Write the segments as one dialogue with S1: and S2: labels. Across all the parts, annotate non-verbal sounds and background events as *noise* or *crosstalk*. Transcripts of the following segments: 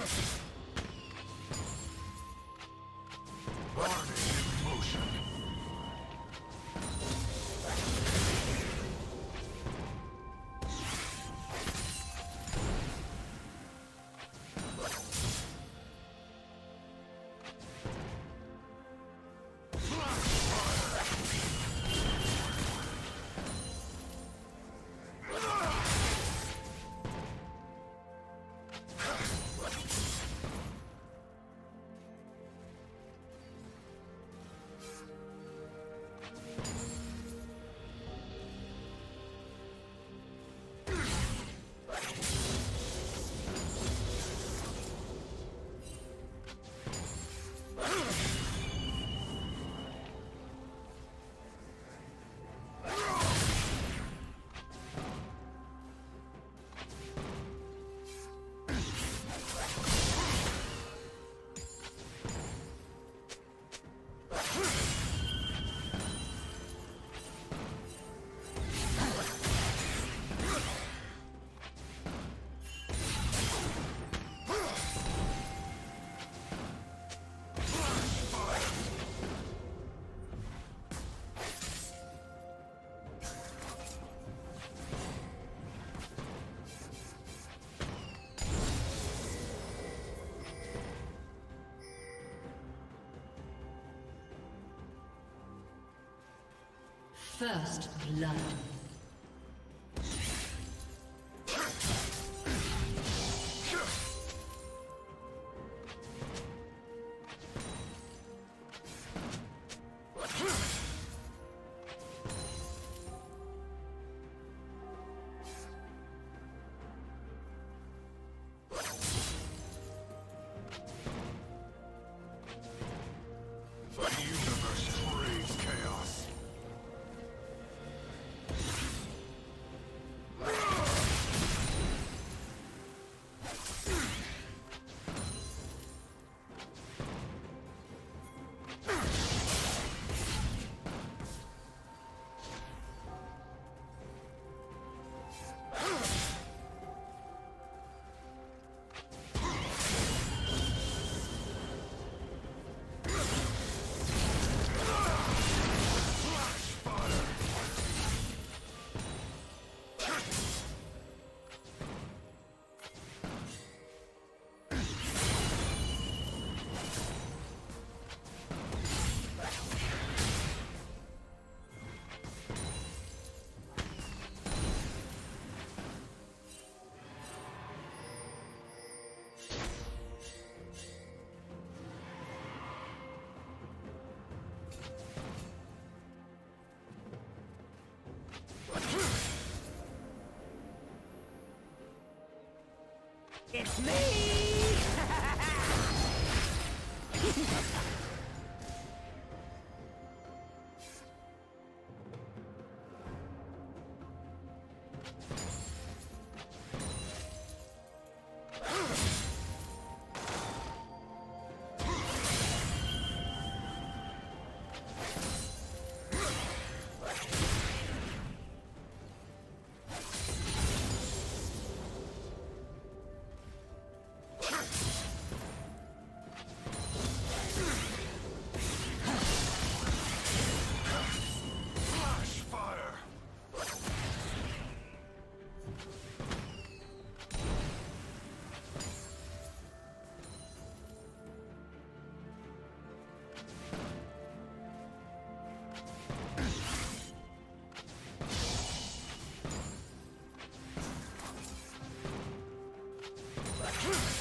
S1: Earth! First blood.
S2: It's me! *laughs*
S3: Huh.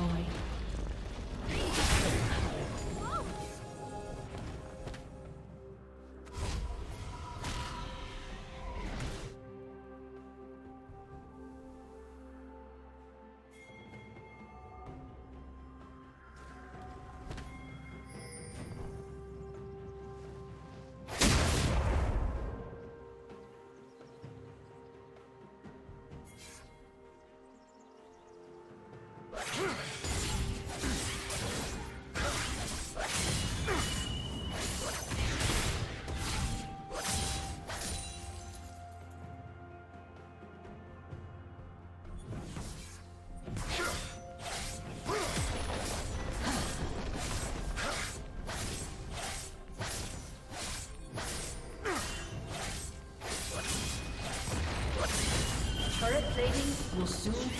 S3: Destroyed.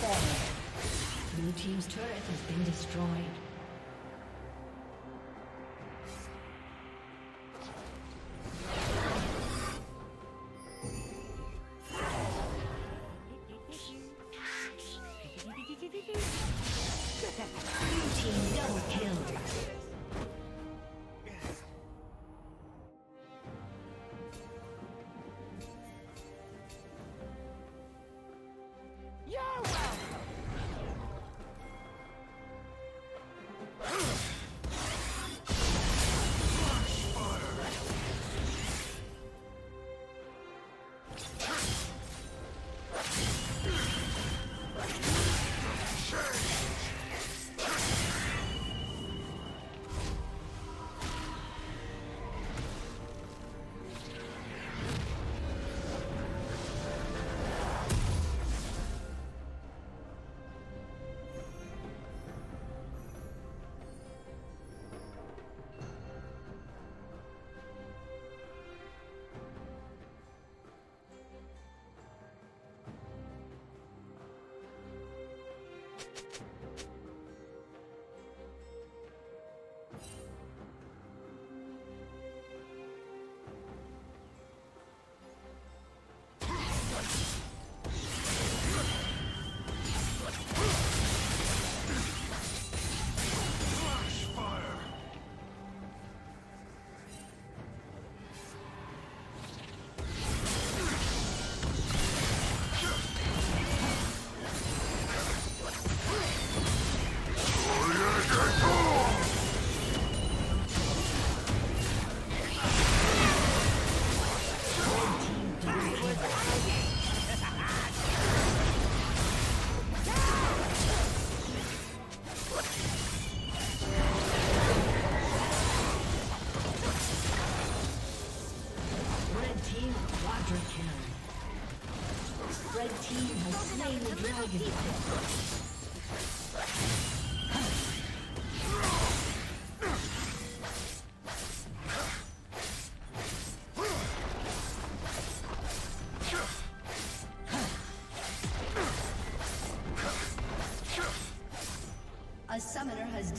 S3: Soon fall. Blue Team's turret has been destroyed.